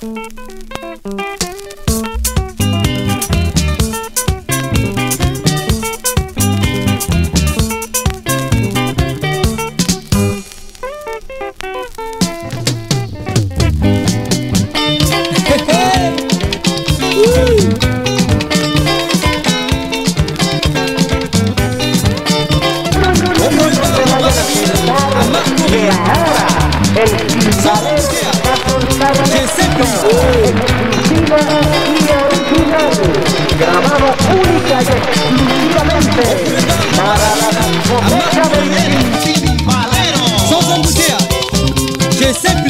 Thank you.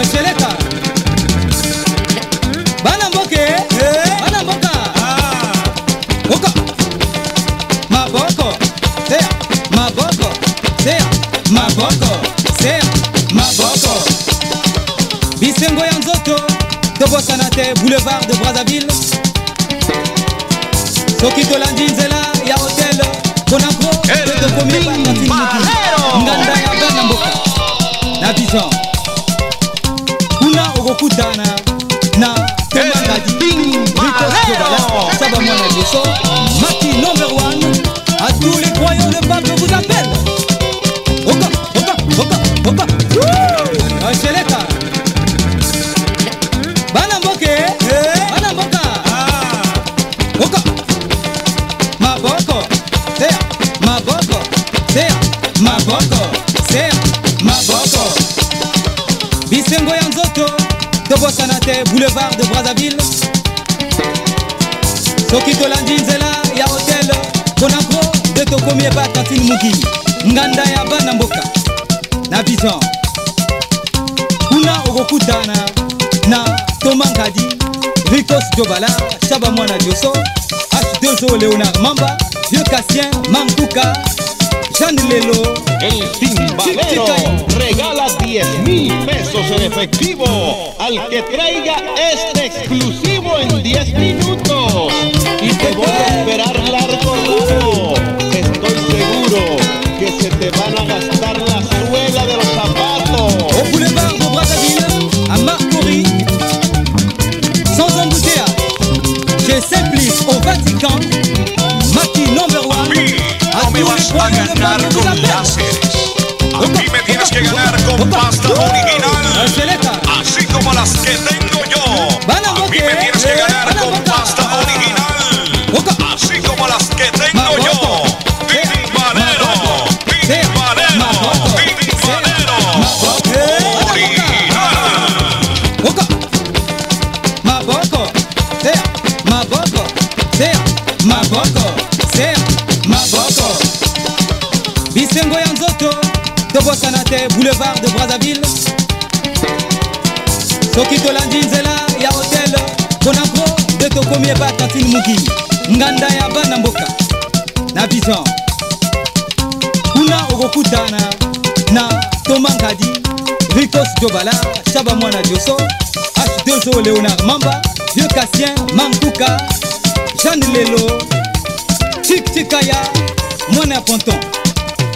oseleka bana mboke bana mboka oka maboko sea maboko sea maboko sea maboko bisengo ya nzoto tobosana te boulevard de brazzaville soki tolandi nzela ya hotel konako ekokomibanga tinduki nganda ya bana mboka na bijan kuna okokutana na temanga eh, dibing rikos kobala saba mwana liboso mati number 1 a tous les croyants de papa bisengo ya nzoto tobosana te boulevard de brazzaville soki tolandi nzela ya hotel conacro nde tokomi epa atantine mokili nganda ya bana mboka na bizon kuna okokutana na tomankadi ricos jobala chaba mwana dioso h2o leonard mamba vieux cassien mankuka jeanne lelo El timbalero regala 10 mil pesos en efectivo al que traiga este exclusivo en 10 minutos. Y te voy a esperar largo, largo. Estoy seguro que se te van a a ganar con láseres. A mí me tienes que ganar con pasta original. Así como las que tengo yo. A mí me tienes que eh. ganar con pasta original. Así como las que tengo shengo ya nzoto tobosana te boulevard de brazzaville soki tolandi nzela ya hotel conacro nde tokomi eba kantine moki nganda ya bana mboka na bizon kuna okokutana na tomankadi ricos jobala shaba mwana joso h2o léonard mamba vieux cassien mankuka jeanne lelo tiktikaya mwana ya ponton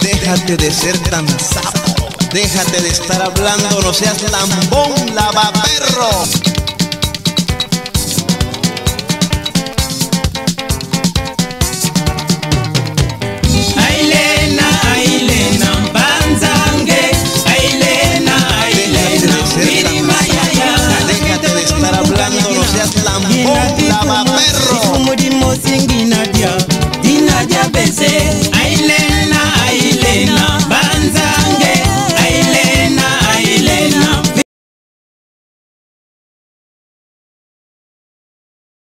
Déjate de ser tan sapo. Déjate de estar hablando, no seas lambón, perro